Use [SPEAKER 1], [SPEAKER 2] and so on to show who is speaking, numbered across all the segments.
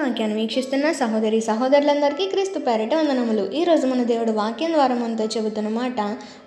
[SPEAKER 1] వాక్యాన్ని వీక్షిస్తున్న సహోదరి సహోదరులందరికీ క్రీస్తు పేరిట వందనములు. ఈరోజు మన దేవుడు వాక్యం ద్వారా మనతో చెబుతున్న మాట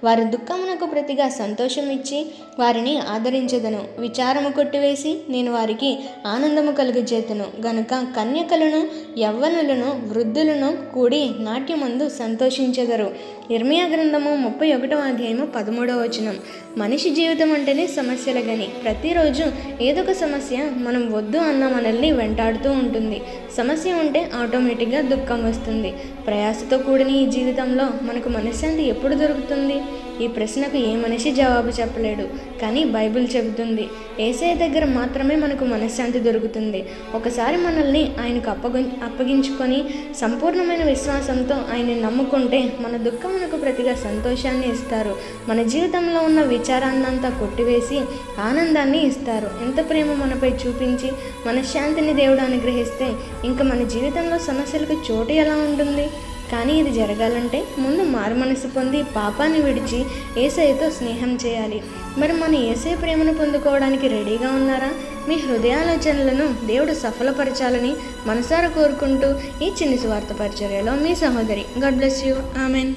[SPEAKER 1] వారి దుఃఖమునకు ప్రతిగా సంతోషం ఇచ్చి వారిని ఆదరించదను. విచారము కొట్టివేసి నేను వారికి ఆనందము కలుగజేతను. గనుక కన్యకలను యవ్వనులను వృద్ధులను కూడి నాట్యమందు సంతోషించెదరు. ఇర్మియా గ్రంథము ముప్పై ఒకటో అధ్యాయము పదమూడవ వచనం. మనిషి జీవితం అంటేనే సమస్యల గని ప్రతిరోజు ఏదో ఒక సమస్య మనం వద్దు అన్న మనల్ని వెంటాడుతూ ఉంటుంది. సమస్య ఉంటే ఆటోమేటిక్గా దుఃఖం వస్తుంది. ప్రయాసతో కూడిన ఈ జీవితంలో మనకు మనశ్శాంతి ఎప్పుడు దొరుకుతుంది? ఈ ప్రశ్నకు ఏ మనిషి జవాబు చెప్పలేడు. కానీ బైబిల్ చెబుతుంది ఏసఐ దగ్గర మాత్రమే మనకు మనశ్శాంతి దొరుకుతుంది. ఒకసారి మనల్ని ఆయనకు అప్పగ అప్పగించుకొని సంపూర్ణమైన విశ్వాసంతో ఆయన్ని నమ్ముకుంటే మన దుఃఖం మనకు ప్రతిగా సంతోషాన్ని ఇస్తారు. మన జీవితంలో ఉన్న విచారాన్నంతా కొట్టివేసి ఆనందాన్ని ఇస్తారు. ఎంత ప్రేమ మనపై చూపించి మనశ్శాంతిని దేవుడు అనుగ్రహిస్తే ఇంకా మన జీవితంలో సమస్యలకు చోటు ఎలా ఉంటుంది? కానీ ఇది జరగాలంటే ముందు మారు మనసు పొంది పాపాన్ని విడిచి ఏసైతో స్నేహం చేయాలి. మరి మన ఏసై ప్రేమను పొందుకోవడానికి రెడీగా ఉన్నారా? మీ హృదయాలోచనలను దేవుడు సఫలపరచాలని మనసారా కోరుకుంటూ ఈ చిన్ని స్వార్థ పరిచర్యలో మీ సహోదరి. God bless you. ఆమెన్.